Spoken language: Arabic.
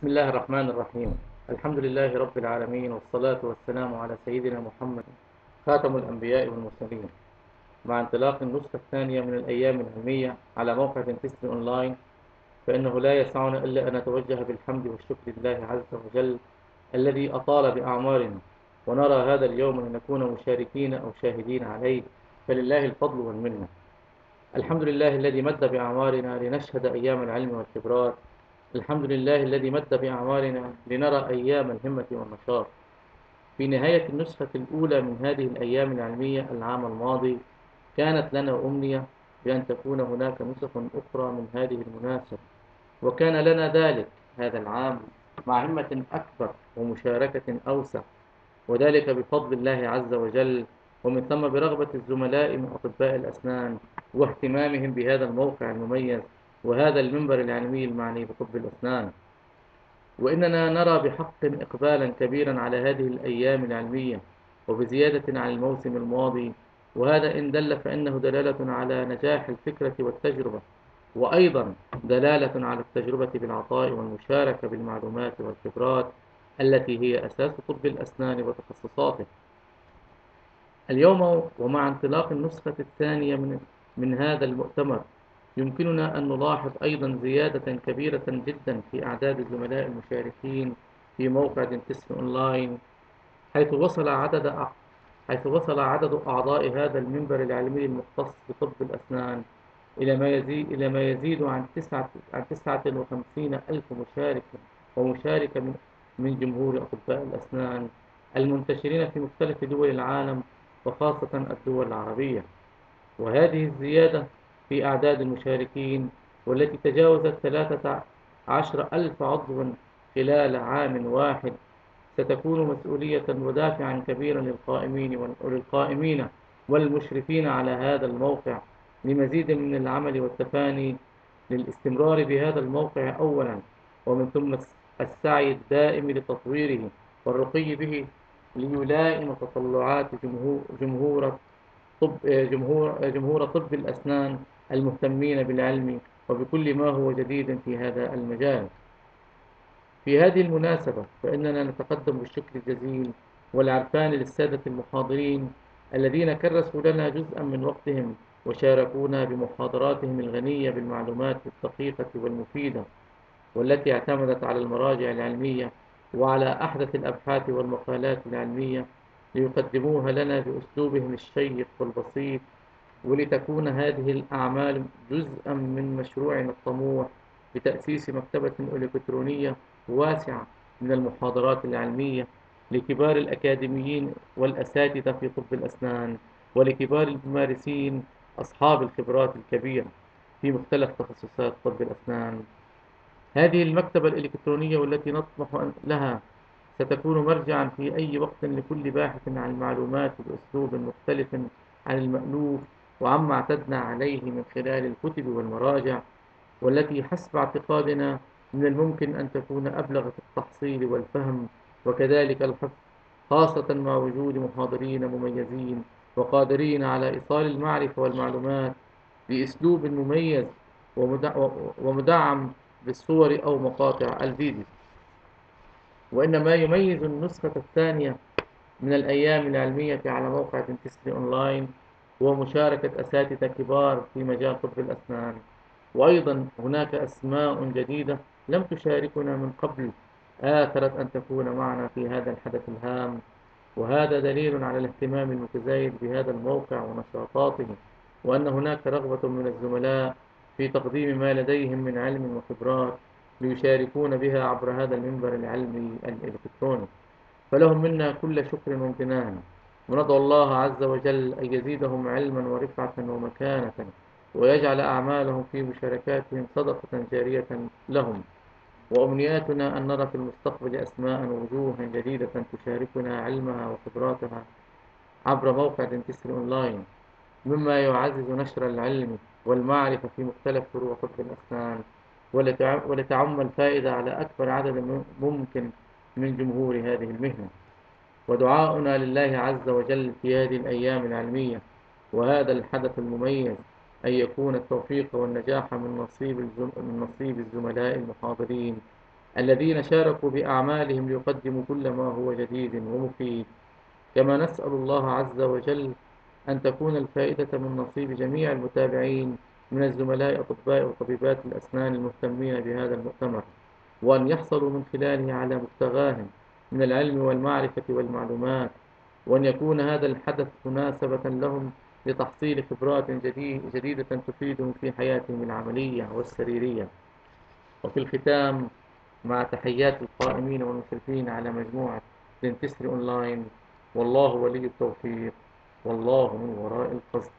بسم الله الرحمن الرحيم. الحمد لله رب العالمين والصلاة والسلام على سيدنا محمد خاتم الأنبياء والمرسلين. مع انطلاق النسخة الثانية من الأيام العلمية على موقع Dentistry Online فإنه لا يسعنا إلا أن نتوجه بالحمد والشكر لله عز وجل الذي أطال بأعمارنا ونرى هذا اليوم لنكون مشاركين أو شاهدين عليه فلله الفضل والمنة. الحمد لله الذي مد بأعمارنا لنشهد أيام العلم والخبرات الحمد لله الذي مد بأعمارنا لنرى أيام الهمة والنشاط. في نهاية النسخة الأولى من هذه الأيام العلمية العام الماضي كانت لنا أمنية بأن تكون هناك نسخ أخرى من هذه المناسبة وكان لنا ذلك هذا العام مع همة أكبر ومشاركة أوسع وذلك بفضل الله عز وجل ومن ثم برغبة الزملاء من أطباء الأسنان واهتمامهم بهذا الموقع المميز. وهذا المنبر العلمي المعني بطب الأسنان. وإننا نرى بحق إقبالا كبيرا على هذه الأيام العلمية وبزيادة عن الموسم الماضي. وهذا إن دل فإنه دلالة على نجاح الفكرة والتجربة وأيضا دلالة على التجربة بالعطاء والمشاركة بالمعلومات والخبرات التي هي أساس طب الأسنان وتخصصاته. اليوم ومع انطلاق النسخة الثانية من, من هذا المؤتمر يمكننا أن نلاحظ أيضا زيادة كبيرة جدا في أعداد الزملاء المشاركين في موقع Dentistry Online حيث وصل عدد حيث وصل عدد أعضاء هذا المنبر العلمي المختص بطب الأسنان إلى ما يزيد إلى ما يزيد عن تسعة عن تسعة وخمسين ألف مشارك ومشارك من من جمهور أطباء الأسنان المنتشرين في مختلف دول العالم وخاصة الدول العربية. وهذه الزيادة في أعداد المشاركين والتي تجاوزت ثلاثة عشر ألف عضو خلال عام واحد. ستكون مسؤولية ودافعا كبيرا للقائمين وللقائمين والمشرفين على هذا الموقع لمزيد من العمل والتفاني للاستمرار بهذا الموقع أولا ومن ثم السعي الدائم لتطويره والرقي به ليلائم تطلعات جمهور جمهور طب جمهور جمهور طب الأسنان المهتمين بالعلم وبكل ما هو جديد في هذا المجال. في هذه المناسبة فإننا نتقدم بالشكر الجزيل والعرفان للسادة المحاضرين الذين كرسوا لنا جزءا من وقتهم وشاركونا بمحاضراتهم الغنية بالمعلومات الدقيقة والمفيدة والتي اعتمدت على المراجع العلمية وعلى أحدث الأبحاث والمقالات العلمية ليقدموها لنا بأسلوبهم الشيق والبسيط ولتكون هذه الأعمال جزءا من مشروعنا الطموح بتأسيس مكتبة إلكترونية واسعة من المحاضرات العلمية لكبار الأكاديميين والأساتذة في طب الأسنان ولكبار الممارسين أصحاب الخبرات الكبيرة في مختلف تخصصات طب الأسنان. هذه المكتبة الإلكترونية والتي نطمح لها ستكون مرجعا في أي وقت لكل باحث عن المعلومات بأسلوب مختلف عن المألوف وعما اعتدنا عليه من خلال الكتب والمراجع والتي حسب اعتقادنا من الممكن أن تكون أبلغ في التحصيل والفهم وكذلك الحفظ خاصة مع وجود محاضرين مميزين وقادرين على إيصال المعرفة والمعلومات بأسلوب مميز ومدعم بالصور أو مقاطع الفيديو. وإن ما يميز النسخة الثانية من الأيام العلمية على موقع Dentistry Online هو مشاركة أساتذة كبار في مجال طب الأسنان. وأيضا هناك أسماء جديدة لم تشاركنا من قبل آثرت أن تكون معنا في هذا الحدث الهام. وهذا دليل على الاهتمام المتزايد بهذا الموقع ونشاطاته وأن هناك رغبة من الزملاء في تقديم ما لديهم من علم وخبرات ليشاركون بها عبر هذا المنبر العلمي الإلكتروني. فلهم منا كل شكر وامتنان. وندعو الله عز وجل أن يزيدهم علما ورفعة ومكانة ويجعل أعمالهم في مشاركاتهم صدقة جارية لهم. وأمنياتنا أن نرى في المستقبل أسماء ووجوها جديدة تشاركنا علمها وخبراتها عبر موقع Dentistry Online مما يعزز نشر العلم والمعرفة في مختلف فروع طب الأسنان ولتعم الفائدة على أكبر عدد ممكن من جمهور هذه المهنة. ودعاؤنا لله عز وجل في هذه الأيام العلمية وهذا الحدث المميز أن يكون التوفيق والنجاح من نصيب من نصيب الزملاء المحاضرين الذين شاركوا بأعمالهم ليقدموا كل ما هو جديد ومفيد. كما نسأل الله عز وجل أن تكون الفائدة من نصيب جميع المتابعين من الزملاء أطباء وطبيبات الأسنان المهتمين بهذا المؤتمر وأن يحصلوا من خلاله على مبتغاهم من العلم والمعرفة والمعلومات وأن يكون هذا الحدث مناسبة لهم لتحصيل خبرات جديدة تفيدهم في حياتهم العملية والسريرية. وفي الختام مع تحيات القائمين والمشرفين على مجموعة Dentistry Online والله ولي التوفيق والله من وراء القصد.